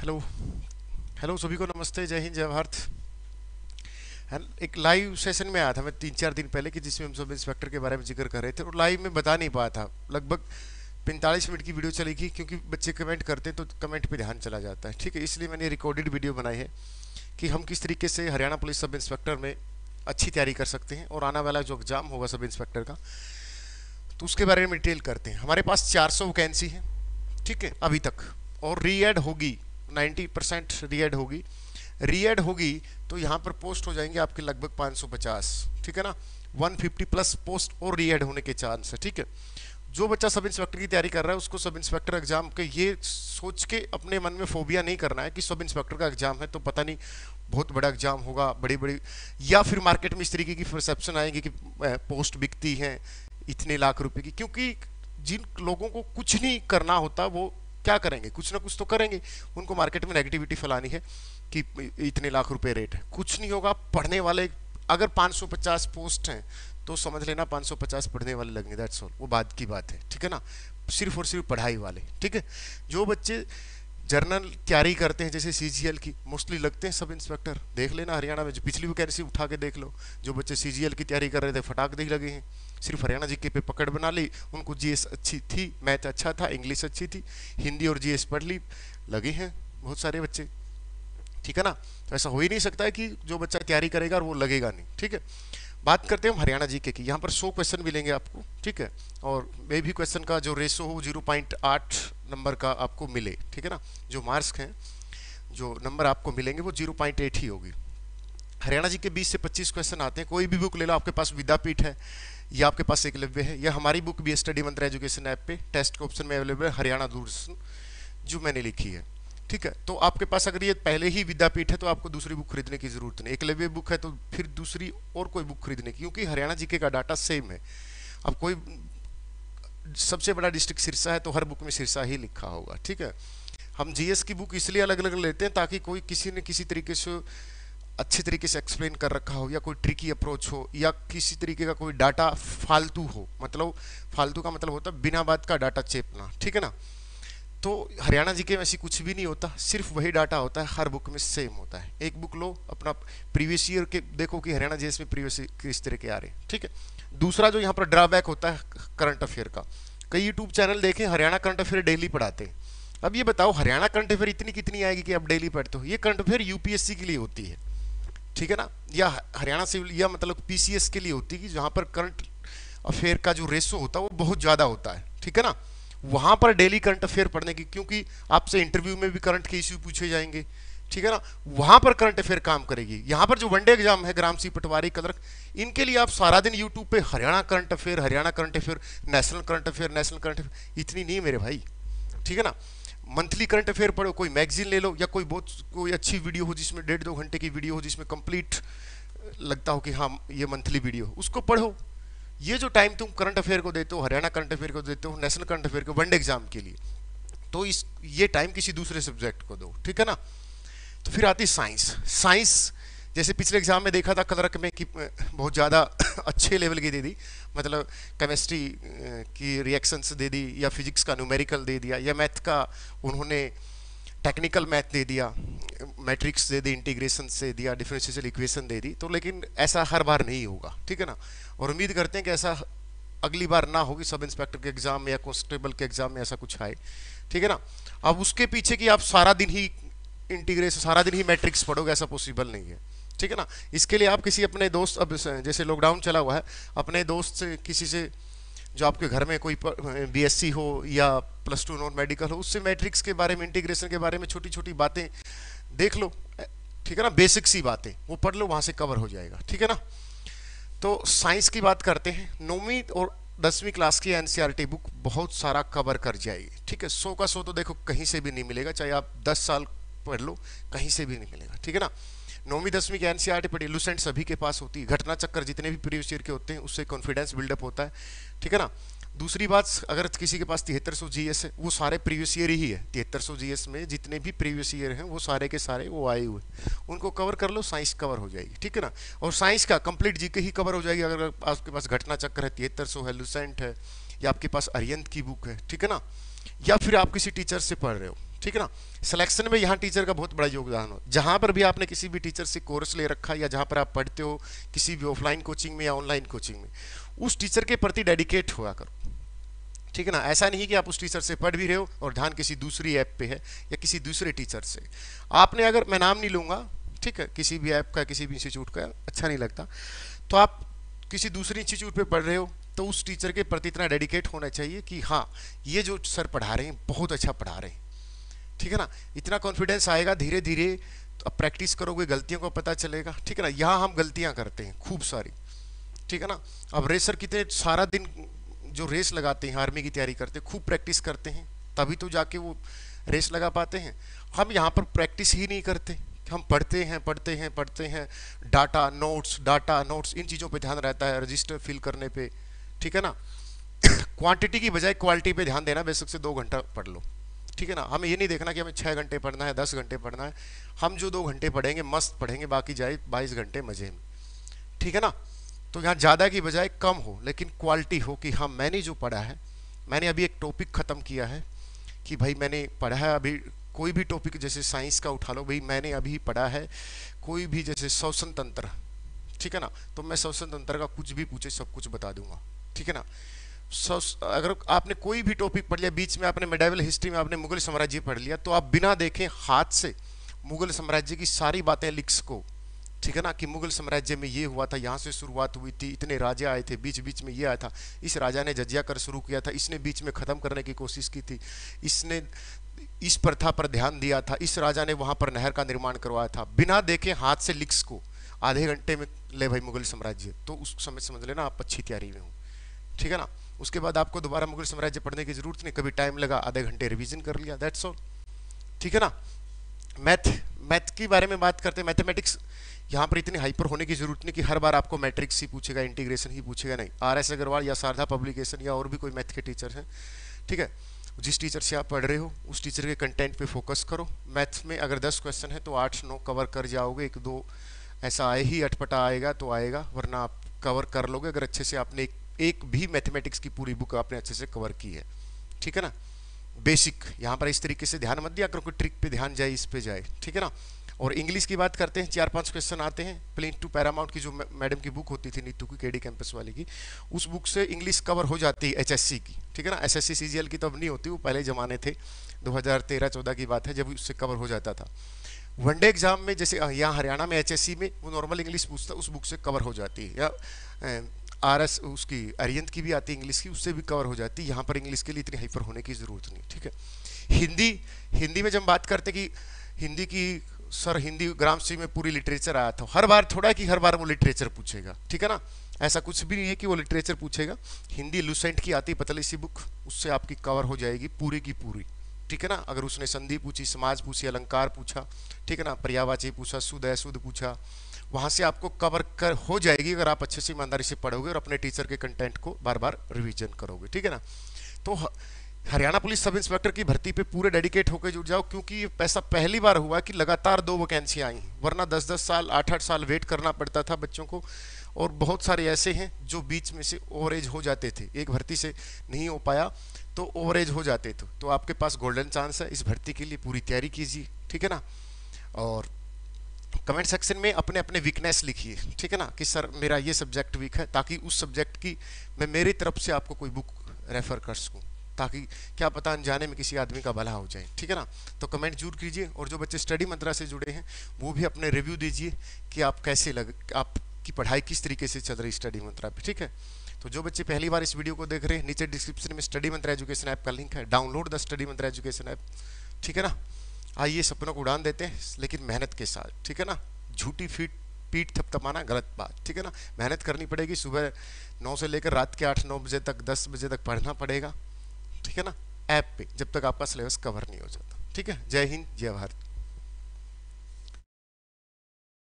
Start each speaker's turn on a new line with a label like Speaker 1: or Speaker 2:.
Speaker 1: Hello hello सभी को नमस्ते, जय हिंद, जय भारत। एक लाइव सेशन में आया था मैं तीन चार दिन पहले कि, जिसमें हम सब इंस्पेक्टर के बारे में ज़िक्र कर रहे थे, और लाइव में बता नहीं पाया था। लगभग पैंतालीस मिनट की वीडियो चलेगी, क्योंकि बच्चे कमेंट करते हैं तो कमेंट पे ध्यान चला जाता है। ठीक है, इसलिए मैंने रिकॉर्डेड वीडियो बनाई है कि हम किस तरीके से हरियाणा पुलिस सब इंस्पेक्टर में अच्छी तैयारी कर सकते हैं, और आने वाला जो एग्ज़ाम होगा सब इंस्पेक्टर का तो उसके बारे में डिटेल करते हैं। हमारे पास 400 वैकेंसी है, ठीक है, अभी तक, और री एड होगी। 90 परसेंट री एड होगी। री एड होगी तो यहाँ पर पोस्ट हो जाएँगे आपके लगभग 550 ठीक है ना? 150 प्लस पोस्ट और री एड होने के चांस है, ठीक है? जो बच्चा सब इंस्पेक्टर की तैयारी कर रहा है, उसको सब इंस्पेक्टर एग्ज़ाम के ये सोच के अपने मन में फोबिया नहीं करना है कि सब इंस्पेक्टर का एग्ज़ाम है तो पता नहीं बहुत बड़ा एग्ज़ाम होगा बड़ी बड़ी या फिर मार्केट में इस तरीके की परसेप्शन आएँगी कि पोस्ट बिकती हैं इतने लाख रुपए की, क्योंकि जिन लोगों को कुछ नहीं करना होता, वो क्या करेंगे? कुछ ना कुछ तो करेंगे। उनको मार्केट में नेगेटिविटी फैलानी है कि इतने लाख रुपए रेट है। कुछ नहीं होगा, पढ़ने वाले, अगर 550 पोस्ट हैं तो समझ लेना 550 पढ़ने वाले लगेंगे दैट्स ऑल वो बात की बात है, ठीक है ना? सिर्फ़ और सिर्फ़ पढ़ाई वाले, ठीक है? जो बच्चे जर्नल तैयारी करते हैं, जैसे सीजीएल की मोस्टली लगते हैं सब इंस्पेक्टर देख लेना हरियाणा में पिछली वैकेंसी उठा के देख लो, जो बच्चे सीजीएल की तैयारी कर रहे थे, फटाक देख लगे हैं। सिर्फ़ हरियाणा जी के पे पकड़ बना ली, उनको जीएस अच्छी थी, मैथ अच्छा था इंग्लिश अच्छी थी, हिंदी और जीएस पढ़ ली, लगे हैं बहुत सारे बच्चे। ठीक है ना? तो ऐसा हो ही नहीं सकता है कि जो बच्चा तैयारी करेगा वो लगेगा नहीं। ठीक है? बात करते हैं हम हरियाणा जी के की। यहाँ पर सौ क्वेश्चन मिलेंगे आपको। ठीक है? और मे भी क्वेश्चन का जो रेशो हो ज़ीरो पॉइंट आठ नंबर का आपको मिले। ठीक है ना? जो मार्क्स हैं, जो नंबर आपको मिलेंगे, वो ज़ीरो पॉइंट एट ही होगी। हरियाणा जी के 20 से 25 क्वेश्चन आते हैं। कोई भी बुक ले लो, आपके पास विद्यापीठ है, या आपके पास एकलव्य है, या हमारी बुक भी स्टडी मंत्र एजुकेशन ऐप पे टेस्ट के ऑप्शन में अवेलेबल है, हरियाणा दूरदर्शन जो मैंने लिखी है। ठीक है? तो आपके पास अगर ये पहले ही विद्यापीठ है तो आपको दूसरी बुक खरीदने की ज़रूरत नहीं। एकलव्य बुक है तो फिर दूसरी और कोई बुक खरीदने की, क्योंकि हरियाणा जीके का डाटा सेम है। अब कोई, सबसे बड़ा डिस्ट्रिक्ट सिरसा है तो हर बुक में सिरसा ही लिखा होगा। ठीक है? हम जीएस की बुक इसलिए अलग अलग लेते हैं, ताकि कोई किसी न किसी तरीके से अच्छे तरीके से एक्सप्लेन कर रखा हो, या कोई ट्रिकी अप्रोच हो, या किसी तरीके का कोई डाटा फालतू हो मतलब फालतू का मतलब होता है बिना बात का डाटा चेपना, ठीक है ना? तो हरियाणा जी के में ऐसी कुछ भी नहीं होता, सिर्फ़ वही डाटा होता है, हर बुक में सेम होता है। एक बुक लो, अपना प्रीवियस ईयर के, देखो कि हरियाणा जी में प्रीवियस किस तरह के आ रहे हैं, ठीक है? दूसरा जो यहाँ पर ड्रॉबैक होता है करंट अफेयर का। कई यूट्यूब चैनल देखें, हरियाणा करंट अफेयर डेली पढ़ाते हैं। अब ये बताओ, हरियाणा करंट अफेयर इतनी कितनी आएगी कि आप डेली पढ़ते हो? ये करंट अफेयर यूपीएससी के लिए होती है। ठीक है ना? या हरियाणा सिविल या मतलब पीसीएस के लिए होती है कि जहाँ पर करंट अफेयर का जो रेशो होता है वो बहुत ज़्यादा होता है, ठीक है ना? वहाँ पर डेली करंट अफेयर पढ़ने की, क्योंकि आपसे इंटरव्यू में भी करंट के इश्यू पूछे जाएँगे, ठीक है ना? वहाँ पर करंट अफेयर काम करेगी। यहाँ पर जो वनडे एग्ज़ाम है, ग्राम सी पटवारी कलर इनके लिए आप सारा दिन यूट्यूब पे Haryana current affair Haryana current affair national current affair national current affair इतनी नहीं मेरे भाई, ठीक है ना? मंथली करंट अफेयर पढ़ो कोई मैगजीन ले लो, या कोई बहुत, कोई अच्छी वीडियो हो जिसमें डेढ़ दो घंटे की वीडियो हो जिसमें कंप्लीट लगता हो कि हाँ ये मंथली वीडियो उसको पढ़ो। ये जो टाइम तुम करंट अफेयर को देते हो, हरियाणा करंट अफेयर को देते हो नेशनल करंट अफेयर को वनडे एग्ज़ाम के लिए तो इस, ये टाइम किसी दूसरे सब्जेक्ट को दो, ठीक है ना? तो फिर आती साइंस साइंस जैसे पिछले एग्ज़ाम में देखा था कलरक में कि बहुत ज़्यादा अच्छे लेवल की दे दी। मतलब केमिस्ट्री की रिएक्शंस दे दी या फिजिक्स का न्यूमेरिकल दे दिया या मैथ का उन्होंने टेक्निकल मैथ दे दिया मैट्रिक्स दे दी इंटीग्रेशन से दिया डिफरेंशियल इक्वेशन दे दी। तो लेकिन ऐसा हर बार नहीं होगा, ठीक है ना? और उम्मीद करते हैं कि ऐसा अगली बार ना होगी, सब इंस्पेक्टर के एग्ज़ाम में या कॉन्स्टेबल के एग्ज़ाम में ऐसा कुछ आए, ठीक है ना? अब उसके पीछे कि आप सारा दिन ही इंटीग्रेशन सारा दिन ही मैट्रिक्स पढ़ोगे, ऐसा पॉसिबल नहीं है। ठीक है ना? इसके लिए आप किसी अपने दोस्त, अब जैसे लॉकडाउन चला हुआ है, अपने दोस्त से किसी से, जो आपके घर में कोई बीएससी हो या प्लस टू नॉन मेडिकल हो, उससे मैट्रिक्स के बारे में इंटीग्रेशन के बारे में छोटी छोटी बातें देख लो। ठीक है ना? बेसिक सी बातें, वो पढ़ लो, वहाँ से कवर हो जाएगा। ठीक है ना? तो साइंस की बात करते हैं। नौवीं और दसवीं क्लास की एनसीईआरटी बुक बहुत सारा कवर कर जाएगी। ठीक है? सौ का सौ तो देखो, कहीं से भी नहीं मिलेगा। चाहे आप दस साल पढ़ लो, कहीं से भी नहीं मिलेगा। ठीक है ना? नौवीं, दसवीं के की एनसीआरटी पढ़ी लुसेंट सभी के पास होती है। घटना चक्कर जितने भी प्रीवियस ईयर के होते हैं, उससे कॉन्फिडेंस बिल्डअप होता है। ठीक है ना? दूसरी बात, अगर किसी के पास तिहत्तर सौ जी है, वो सारे प्रीवियस ईयर ही है। तिहत्तर सौ जी में जितने भी प्रीवियस ईयर हैं, वो सारे के सारे वो आए हुए उनको कवर कर लो साइंस कवर हो जाएगी। ठीक है ना? और साइंस का कंप्लीट जीके ही कवर हो जाएगी। अगर आपके पास घटना चक्कर है, तिहत्तर सौ है लुसेंट है, या आपके पास अरियंत की बुक है, ठीक है ना? या फिर आप किसी टीचर से पढ़ रहे हो। ठीक है ना? सिलेक्शन में यहाँ टीचर का बहुत बड़ा योगदान हो। जहाँ पर भी आपने किसी भी टीचर से कोर्स ले रखा या जहाँ पर आप पढ़ते हो, किसी भी ऑफलाइन कोचिंग में या ऑनलाइन कोचिंग में, उस टीचर के प्रति डेडिकेट हुआ करो। ठीक है ना? ऐसा नहीं कि आप उस टीचर से पढ़ भी रहे हो और ध्यान किसी दूसरी ऐप पे है या किसी दूसरे टीचर से। आपने अगर, मैं नाम नहीं लूँगा, ठीक है? किसी भी ऐप का, किसी भी इंस्टीट्यूट का अच्छा नहीं लगता। तो आप किसी दूसरे इंस्टीट्यूट पे पढ़ रहे हो तो उस टीचर के प्रति इतना डेडिकेट होना चाहिए कि हाँ ये जो सर पढ़ा रहे हैं, बहुत अच्छा पढ़ा रहे हैं। ठीक है ना? इतना कॉन्फिडेंस आएगा धीरे धीरे तो अब प्रैक्टिस करोगे, गलतियों को पता चलेगा। ठीक है ना? यहाँ हम गलतियाँ करते हैं, खूब सारी। ठीक है ना? अब रेसर कितने, सारा दिन जो रेस लगाते हैं आर्मी की तैयारी करते हैं, खूब प्रैक्टिस करते हैं, तभी तो जाके वो रेस लगा पाते हैं। हम यहाँ पर प्रैक्टिस ही नहीं करते। हम पढ़ते हैं पढ़ते हैं पढ़ते हैं। डाटा नोट्स डाटा नोट्स इन चीज़ों पे ध्यान रहता है रजिस्टर फिल करने पे। ठीक है ना? क्वांटिटी की बजाय क्वालिटी पे ध्यान देना बेसिक से दो घंटा पढ़ लो। ठीक है ना? हमें ये नहीं देखना कि हमें छः घंटे पढ़ना है, दस घंटे पढ़ना है। हम जो दो घंटे पढ़ेंगे, मस्त पढ़ेंगे, बाकी जाए बाईस घंटे मज़े में। ठीक है ना? तो यहाँ ज़्यादा की बजाय कम हो, लेकिन क्वालिटी हो कि हाँ मैंने जो पढ़ा है, मैंने अभी एक टॉपिक ख़त्म किया है कि भाई मैंने पढ़ा है, अभी कोई भी टॉपिक जैसे साइंस का उठा लो, भाई मैंने अभी पढ़ा है, कोई भी जैसे श्वसन तंत्र, ठीक है ना? तो मैं श्वसन तंत्र का कुछ भी पूछे, सब कुछ बता दूँगा। ठीक है ना? अगर आपने कोई भी टॉपिक पढ़ लिया, बीच में आपने मेडावल हिस्ट्री में आपने मुगल साम्राज्य पढ़ लिया तो आप बिना देखें हाथ से मुगल साम्राज्य की सारी बातें लिख को ठीक है ना? कि मुगल साम्राज्य में ये हुआ था, यहाँ से शुरुआत हुई थी, इतने राजे आए थे बीच बीच में ये आया था, इस राजा ने जजिया कर शुरू किया था, इसने बीच में ख़त्म करने की कोशिश की थी, इसने इस प्रथा पर ध्यान दिया था, इस राजा ने वहाँ पर नहर का निर्माण करवाया था, बिना देखे हाथ से लिख्स को आधे घंटे में ले भाई मुगल साम्राज्य। तो उस समय समझ लेना आप अच्छी तैयारी में हो। ठीक है ना? उसके बाद आपको दोबारा मुगल साम्राज्य पढ़ने की ज़रूरत नहीं कभी टाइम लगा आधे घंटे रिवीजन कर लिया दैट्स ऑल ठीक है ना? मैथ मैथ के बारे में बात करते हैं मैथमेटिक्स यहाँ पर इतनी हाइपर होने की ज़रूरत नहीं कि हर बार आपको मैट्रिक्स ही पूछेगा इंटीग्रेशन ही पूछेगा नहीं। आर एस अग्रवाल या शारदा पब्लिकेशन या और भी कोई मैथ के टीचर हैं ठीक है? जिस टीचर से आप पढ़ रहे हो उस टीचर के कंटेंट पे फोकस करो। मैथ्स में अगर दस क्वेश्चन है तो आठ नौ कवर कर जाओगे एक दो ऐसा आए ही अटपटा आएगा तो आएगा वरना आप कवर कर लोगे अगर अच्छे से आपने एक, एक भी मैथमेटिक्स की पूरी बुक आपने अच्छे से कवर की है। ठीक है ना? बेसिक यहाँ पर इस तरीके से ध्यान मत दिया करो कि ट्रिक पे ध्यान जाए, इस पे जाए। ठीक है ना? और इंग्लिश की बात करते हैं चार पाँच क्वेश्चन आते हैं। प्लेन टू पैरामाउंट की जो मैडम की बुक होती थी, नीतू की केडी कैंपस वाली की, उस बुक से इंग्लिश कवर हो जाती है एचएससी की। ठीक है ना? एसएससी सीजीएल की तो अब नहीं होती, वो पहले ज़माने थे। 2013-14 की बात है, जब उससे कवर हो जाता था। वनडे एग्ज़ाम में जैसे, यहाँ हरियाणा में एचएससी में, वो नॉर्मल इंग्लिश पूछता, उस बुक से कवर हो जाती है। या आर एस उसकी, अरियंत की भी आती है इंग्लिश की, उससे भी कवर हो जाती है। यहाँ पर इंग्लिश के लिए इतनी हाइपर होने की ज़रूरत नहीं, ठीक है? हिंदी हिंदी में जब बात करते कि हिंदी की, सर, हिंदी ग्राम सी में पूरी लिटरेचर आया था, हर बार थोड़ा कि हर बार वो लिटरेचर पूछेगा, ठीक है ना? ऐसा कुछ भी नहीं है कि वो लिटरेचर पूछेगा। हिंदी लुसेंट की आती पतली सी बुक उससे आपकी कवर हो जाएगी, पूरी की पूरी, ठीक है ना? अगर उसने संधि पूछी, समाज पूछी, अलंकार पूछा, ठीक है ना? पर्यावाची पूछा शुद्ध अशुद्ध पूछा वहाँ से आपको कवर कर, हो जाएगी अगर आप अच्छे से ईमानदारी से पढ़ोगे और अपने टीचर के कंटेंट को बार बार रिविजन करोगे, ठीक है ना? तो हरियाणा पुलिस सब इंस्पेक्टर की भर्ती पे पूरे डेडिकेट होकर जुड़ जाओ, क्योंकि ये पैसा पहली बार हुआ कि लगातार दो वैकेंसी आई वरना दस दस साल आठ आठ साल वेट करना पड़ता था बच्चों को। और बहुत सारे ऐसे हैं जो बीच में से ओवरेज हो जाते थे, एक भर्ती से नहीं हो पाया तो ओवरेज हो जाते थे। तो आपके पास गोल्डन चांस है, इस भर्ती के लिए पूरी तैयारी कीजिए, ठीक है ना? और कमेंट सेक्शन में अपने अपने वीकनेस लिखिए, ठीक है ना? कि सर, मेरा ये सब्जेक्ट वीक है, ताकि उस सब्जेक्ट की मैं मेरी तरफ़ से आपको कोई बुक रेफर कर सकूँ, ताकि क्या पता अनजाने में किसी आदमी का भला हो जाए, ठीक है ना? तो कमेंट ज़रूर कीजिए, और जो बच्चे स्टडी मंत्रा से जुड़े हैं, वो भी अपने रिव्यू दीजिए कि आप कैसे लग, आपकी पढ़ाई किस तरीके से चल रही स्टडी मंत्रा पे, ठीक है? तो जो बच्चे पहली बार इस वीडियो को देख रहे हैं, नीचे डिस्क्रिप्शन में स्टडी मंत्रा एजुकेशन ऐप का लिंक है download the study Mantra education app ठीक है ना? आइए सपनों को उड़ान देते हैं, लेकिन मेहनत के साथ, ठीक है ना? झूठी फीट, पीठ थपथपाना गलत बात, ठीक है ना? मेहनत करनी पड़ेगी, सुबह नौ से लेकर रात के आठ, नौ बजे तक, दस बजे तक पढ़ना पड़ेगा, ठीक है ना? ऐप पे, जब तक आपका सिलेबस कवर नहीं हो जाता, ठीक है? जय हिंद, जय भारत।